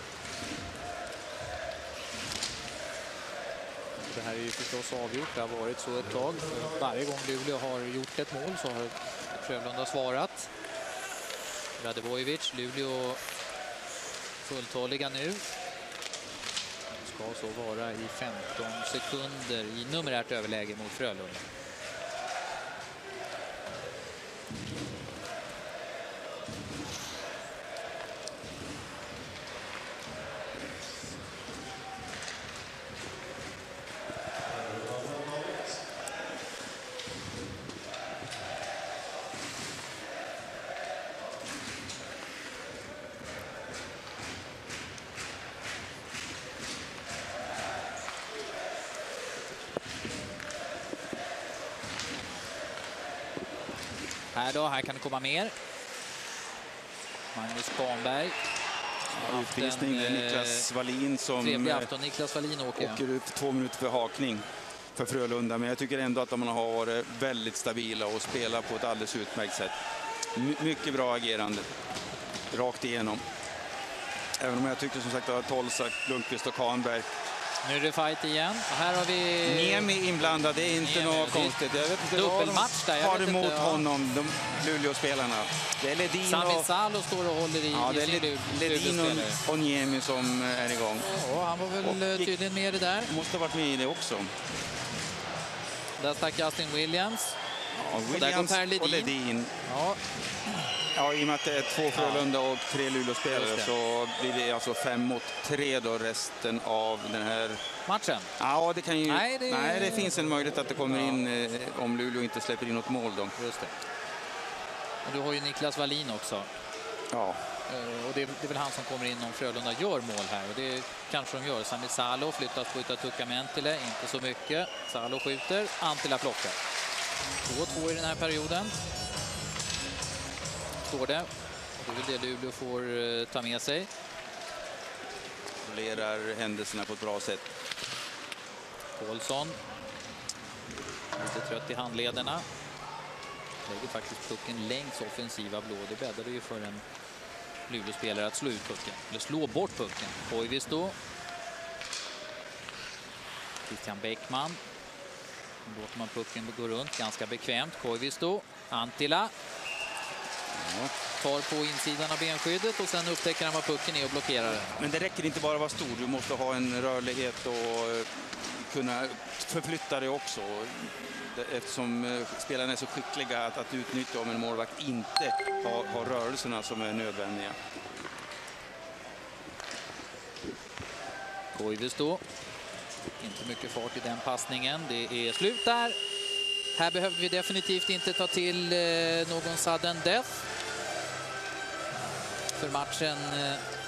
Det här är ju förstås avgjort, det har varit så ett tag. Varje gång Luleå har gjort ett mål så har Frölunda svarat. Radebojevic, Luleå fulltaliga nu. Ska så vara i 15 sekunder i numerärt överläge mot Frölunda. Här då, här kan det komma mer. Magnus Spanberg. Utvisning, en, Niklas Wallin som trevlig afton. Niklas Wallin åker, åker ut två minuter för hakning för Frölunda. Men jag tycker ändå att de har varit väldigt stabila och spelat på ett alldeles utmärkt sätt. My mycket bra agerande, rakt igenom. Även om jag tyckte som sagt att Tolsak, Lundqvist och Kahnberg nu är det fight igen. Och här har vi... Niemi inblandad, det är inte Niemi, något konstigt. Jag vet inte Dubbelmatch där. har emot inte, honom, de Luleå-spelarna. Det är Ledin och... Salo står och håller i, ja, det är i Ledin och, och Niemi som är igång. Ja, han var väl och, tydligen med i det där. Måste ha varit med i det också. Där stack Justin Williams. Ja, Williams och där går Per Ledin. Och Ledin. Ja. Ja, i och med att det är två Frölunda och tre Luleå-spelare så blir det alltså fem mot tre då resten av den här matchen. Ja, det kan ju... Nej, det, Nej, det finns en möjlighet att det kommer ja. in eh, om Luleå inte släpper in något mål då. Just det. Och du har ju Niklas Wallin också. Ja. Uh, och det, det, är väl han som kommer in om Frölunda gör mål här. Och det kanske de gör. Sami Salo flyttas på utav Tukamentile, inte så mycket. Salo skjuter, Antila plockar. 2-2 i den här perioden står det. Det är det Luleå får eh, ta med sig. Kontrollerar händelserna på ett bra sätt. Paulsson. Lite trött i handlederna. Lägger faktiskt pucken längs offensiva blå. Det bäddade ju för en Luleå-spelare att slå ut pucken, eller slå bort pucken. Koivisto. Christian Bäckman. Låter man pucken gå runt ganska bekvämt. Koivisto. Antila. Tar på insidan av benskyddet och sen upptäcker han vad pucken är och blockerar den. Men det räcker inte bara att vara stor, du måste ha en rörlighet och eh, kunna förflytta dig också. Eftersom eh, spelarna är så skickliga att, att utnyttja om en målvakt inte har, har rörelserna som är nödvändiga. Koivisto. Inte mycket fart i den passningen. Det är slut där. Här behövde vi definitivt inte ta till eh, någon sudden death. För matchen eh,